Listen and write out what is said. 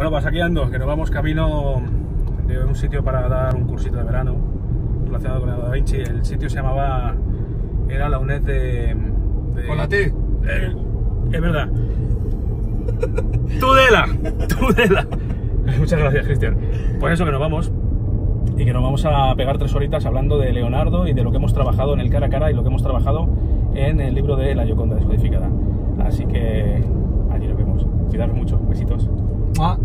Bueno, pues aquí ando, que nos vamos camino de un sitio para dar un cursito de verano relacionado con Leonardo da Vinci. El sitio se llamaba. Era la UNED de. de- Con la T. Eh, es verdad. Tudela, Tudela. Muchas gracias, Cristian. Por eso que nos vamos y que nos vamos a pegar tres horitas hablando de Leonardo y de lo que hemos trabajado en el cara a cara y lo que hemos trabajado en el libro de La Gioconda descodificada. Así que allí nos vemos. Cuidaros mucho. Besitos. Ah.